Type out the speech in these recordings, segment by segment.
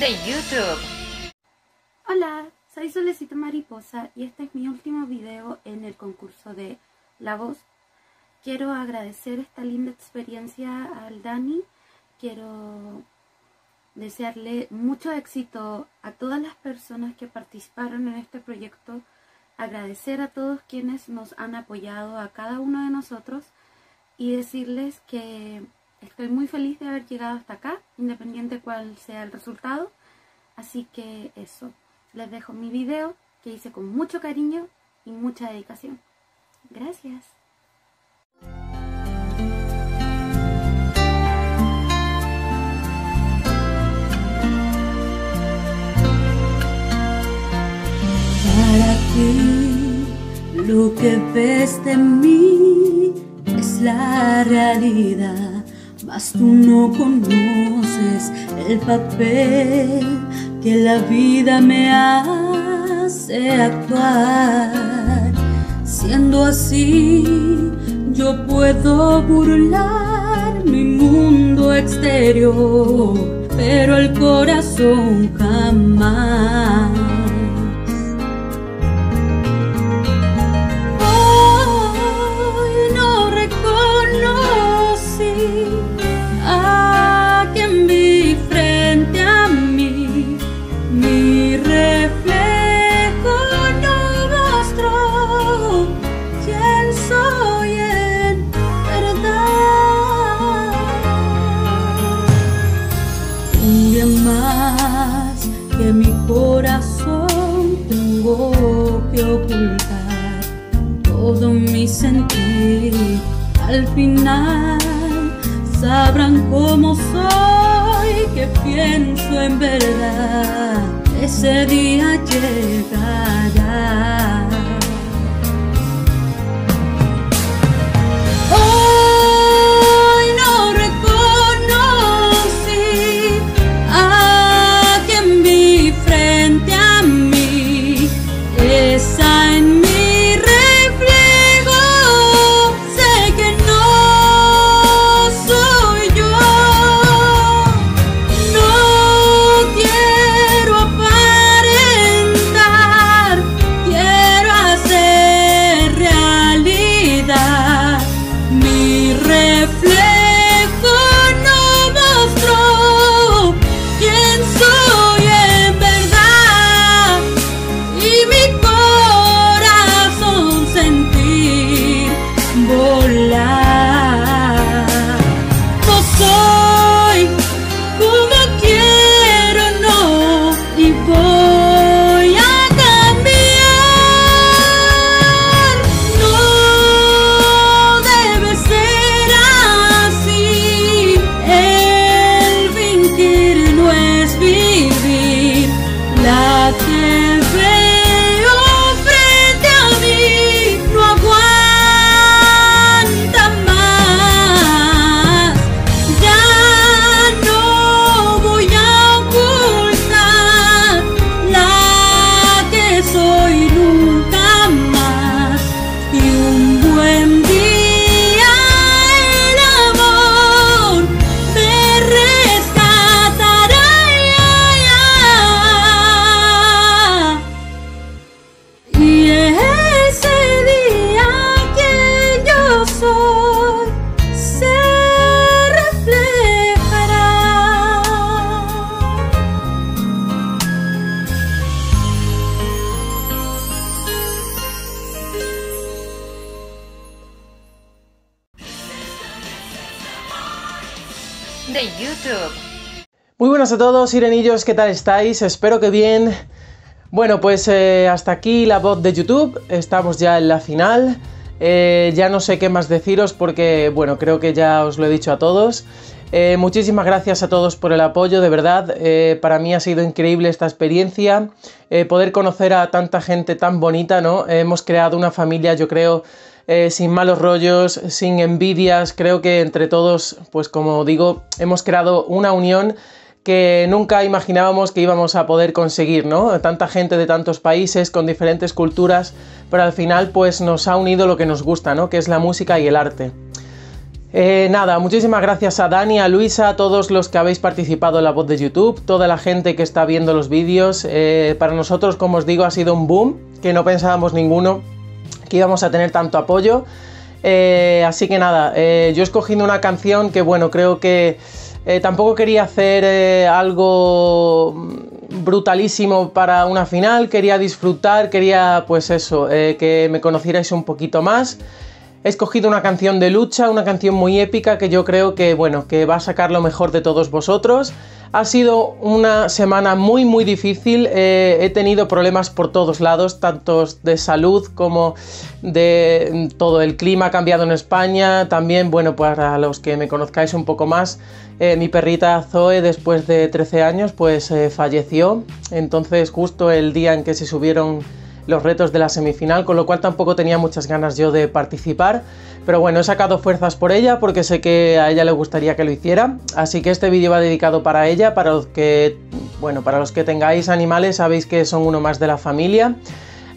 de YouTube. Hola, soy Solecito Mariposa y este es mi último video en el concurso de La Voz. Quiero agradecer esta linda experiencia al Dani. Quiero desearle mucho éxito a todas las personas que participaron en este proyecto. Agradecer a todos quienes nos han apoyado, a cada uno de nosotros y decirles que estoy muy feliz de haber llegado hasta acá, independiente cuál sea el resultado. Así que eso, les dejo mi video que hice con mucho cariño y mucha dedicación. Gracias. Para ti, lo que ves de mí es la realidad, mas tú no conoces el papel que la vida me hace actuar. Siendo así, yo puedo burlar mi mundo exterior, pero el corazón jamás. Sabrán cómo soy, que pienso en verdad. Ese día llegará. La buenas a todos, sirenillos, ¿qué tal estáis? Espero que bien. Bueno, pues eh, hasta aquí la voz de YouTube, estamos ya en la final. Eh, ya no sé qué más deciros porque, bueno, creo que ya os lo he dicho a todos. Eh, muchísimas gracias a todos por el apoyo, de verdad. para mí ha sido increíble esta experiencia. poder conocer a tanta gente tan bonita, ¿no? hemos creado una familia, yo creo, sin malos rollos, sin envidias. Creo que entre todos, pues como digo, hemos creado una unión que nunca imaginábamos que íbamos a poder conseguir, ¿no? Tanta gente de tantos países, con diferentes culturas, pero al final pues nos ha unido lo que nos gusta, ¿no? Que es la música y el arte. Eh, nada, muchísimas gracias a Dani, a Luisa, a todos los que habéis participado en la voz de YouTube, toda la gente que está viendo los vídeos. Eh, para nosotros, como os digo, ha sido un boom que no pensábamos ninguno que íbamos a tener tanto apoyo. Eh, así que nada, eh, yo he escogido una canción que, bueno, creo que eh, tampoco quería hacer eh, algo brutalísimo para una final, quería disfrutar, quería, pues eso, eh, que me conocierais un poquito más. He escogido una canción de lucha, una canción muy épica que yo creo que, bueno, que va a sacar lo mejor de todos vosotros. Ha sido una semana muy muy difícil, eh, he tenido problemas por todos lados, tanto de salud como de todo el clima ha cambiado en España, también, bueno, para los que me conozcáis un poco más, eh, mi perrita Zoe después de 13 años pues eh, falleció, entonces justo el día en que se subieron los retos de la semifinal, con lo cual tampoco tenía muchas ganas yo de participar. Pero bueno, he sacado fuerzas por ella porque sé que a ella le gustaría que lo hiciera. Así que este vídeo va dedicado para ella, para los que, bueno, para los que tengáis animales, sabéis que son uno más de la familia.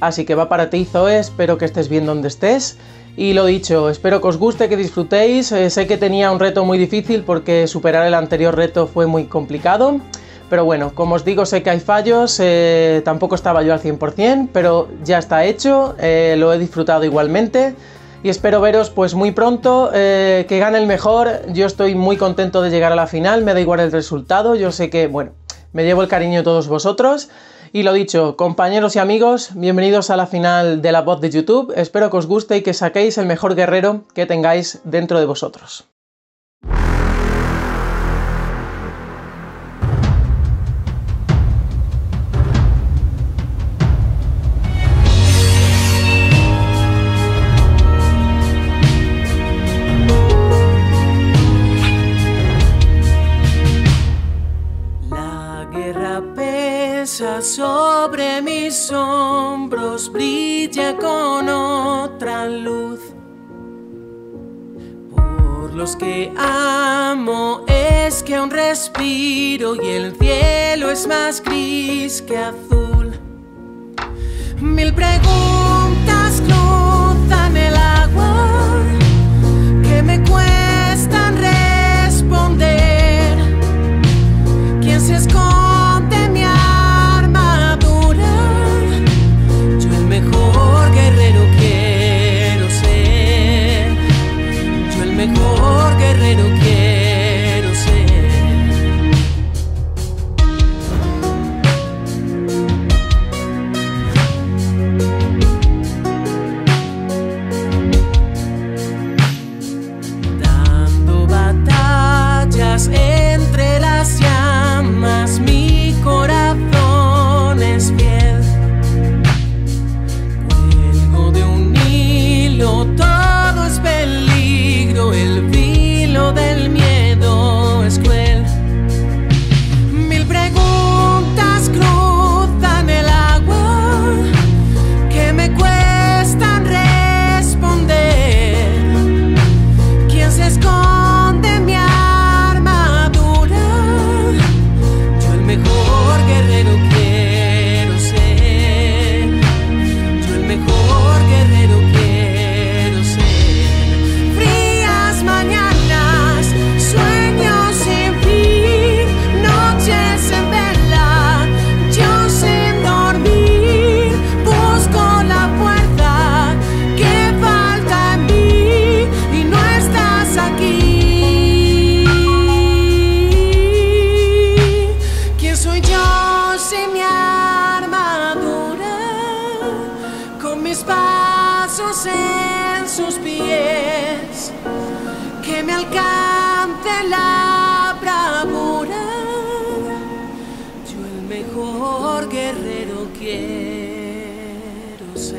Así que va para ti, Zoe, espero que estés bien donde estés. Y lo dicho, espero que os guste, que disfrutéis. Eh, sé que tenía un reto muy difícil porque superar el anterior reto fue muy complicado. Pero bueno, como os digo, sé que hay fallos, eh, tampoco estaba yo al 100%, pero ya está hecho, eh, lo he disfrutado igualmente y espero veros pues muy pronto, eh, que gane el mejor, yo estoy muy contento de llegar a la final, me da igual el resultado, yo sé que, bueno, me llevo el cariño de todos vosotros. Y lo dicho, compañeros y amigos, bienvenidos a la final de la voz de YouTube, espero que os guste y que saquéis el mejor guerrero que tengáis dentro de vosotros. Sobre mis hombros, brilla con otra luz. Por los que amo es que aún respiro y el cielo es más gris que azul. De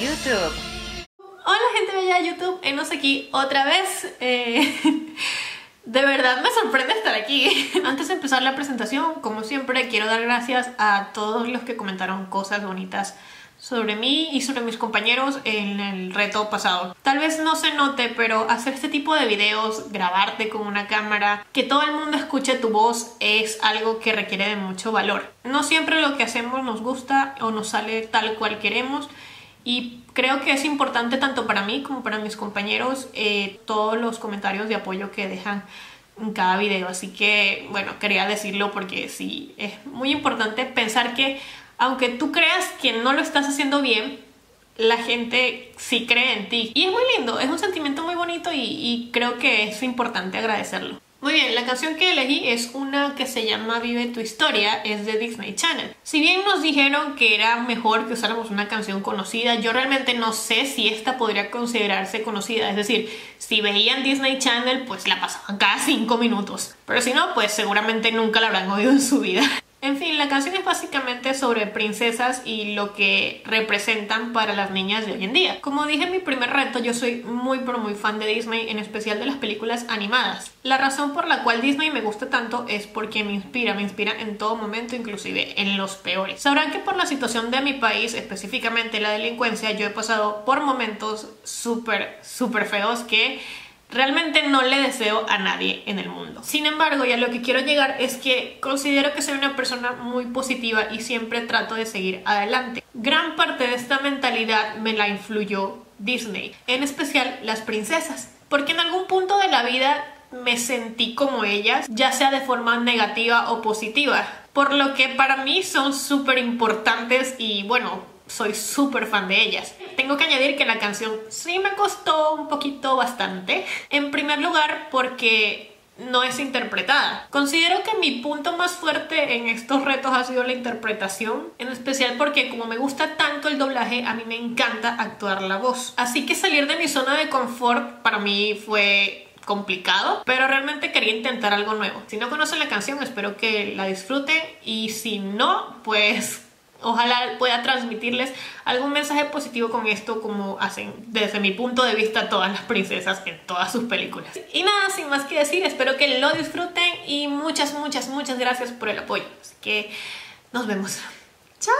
YouTube. Hola gente bella de YouTube, enos aquí otra vez. Eh, de verdad me sorprende estar aquí. Antes de empezar la presentación, como siempre, quiero dar gracias a todos los que comentaron cosas bonitas sobre mí y sobre mis compañeros en el reto pasado. Tal vez no se note, pero hacer este tipo de videos, grabarte con una cámara, que todo el mundo escuche tu voz es algo que requiere de mucho valor. No siempre lo que hacemos nos gusta o nos sale tal cual queremos y creo que es importante tanto para mí como para mis compañeros eh, todos los comentarios de apoyo que dejan en cada video. Así que, bueno, quería decirlo porque sí, es muy importante pensar que aunque tú creas que no lo estás haciendo bien, la gente sí cree en ti. Y es muy lindo, es un sentimiento muy bonito y, y creo que es importante agradecerlo. Muy bien, la canción que elegí es una que se llama Vive tu historia, es de Disney Channel. Si bien nos dijeron que era mejor que usáramos una canción conocida, yo realmente no sé si esta podría considerarse conocida. Es decir, si veían Disney Channel, pues la pasaban cada 5 minutos. Pero si no, pues seguramente nunca la habrán oído en su vida. En fin, la canción es básicamente sobre princesas y lo que representan para las niñas de hoy en día. Como dije en mi primer reto, yo soy muy pero muy fan de Disney, en especial de las películas animadas. La razón por la cual Disney me gusta tanto es porque me inspira, me inspira en todo momento, inclusive en los peores. Sabrán que por la situación de mi país, específicamente la delincuencia, yo he pasado por momentos súper, súper feos que realmente no le deseo a nadie en el mundo. Sin embargo, ya lo que quiero llegar es que considero que soy una persona muy positiva y siempre trato de seguir adelante. Gran parte de esta mentalidad me la influyó Disney, en especial las princesas, porque en algún punto de la vida me sentí como ellas, ya sea de forma negativa o positiva, por lo que para mí son súper importantes y bueno, soy súper fan de ellas. Tengo que añadir que la canción sí me costó un poquito bastante. En primer lugar porque no es interpretada. Considero que mi punto más fuerte en estos retos ha sido la interpretación, en especial porque como me gusta tanto el doblaje, a mí me encanta actuar la voz. Así que salir de mi zona de confort para mí fue complicado, pero realmente quería intentar algo nuevo. Si no conocen la canción, espero que la disfruten y si no, pues Ojalá pueda transmitirles algún mensaje positivo con esto como hacen desde mi punto de vista todas las princesas en todas sus películas. Y nada, sin más que decir, espero que lo disfruten y muchas, muchas, muchas gracias por el apoyo. Así que nos vemos. ¡Chao!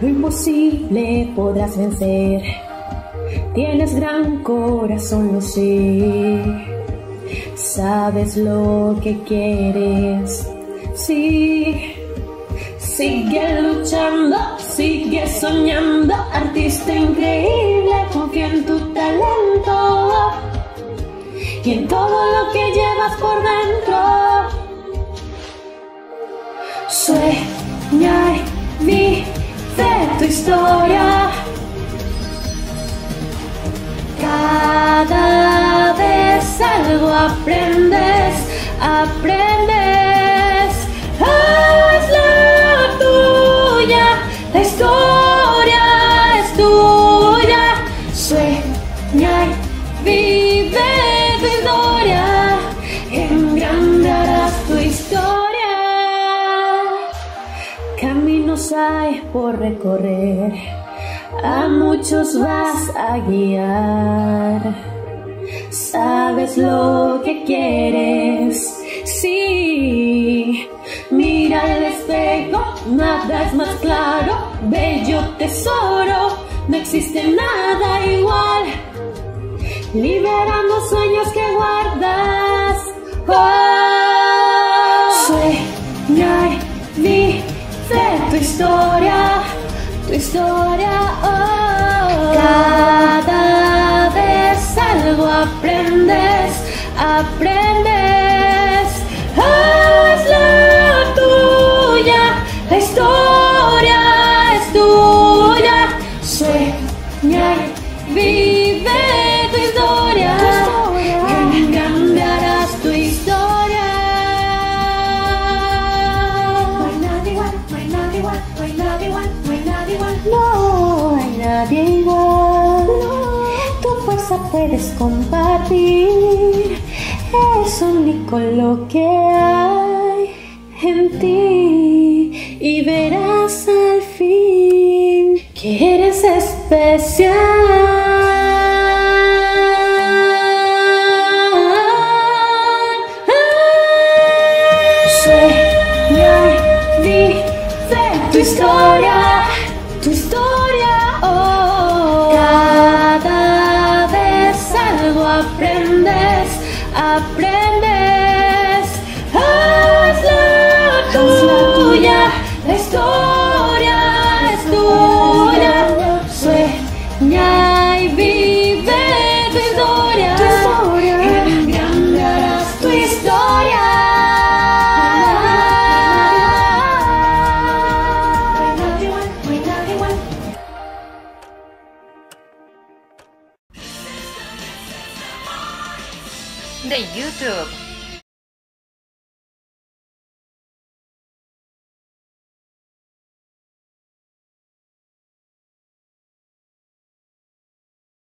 Lo imposible podrás vencer. Tienes gran corazón, lo sé. Sabes lo que quieres. Sí. Sigue luchando, sigue soñando. Artista increíble, confía en tu talento. Y en todo lo que llevas por dentro. Sueña y vive tu historia. Cada vez algo aprendes, aprendes. Es la tuya, la historia es tuya. Sueña y vive tu historia, engrandarás tu historia. Caminos hay por recorrer a muchos vas a guiar. Sabes lo que quieres, sí. Mira el espejo, nada es más claro. Bello tesoro, no existe nada igual. Liberando sueños que guardas. Oh, sueña y vive tu historia tu historia. Aprendes, aprendes. Puedes compartir. Es único lo que hay en ti. Y verás al fin que eres especial.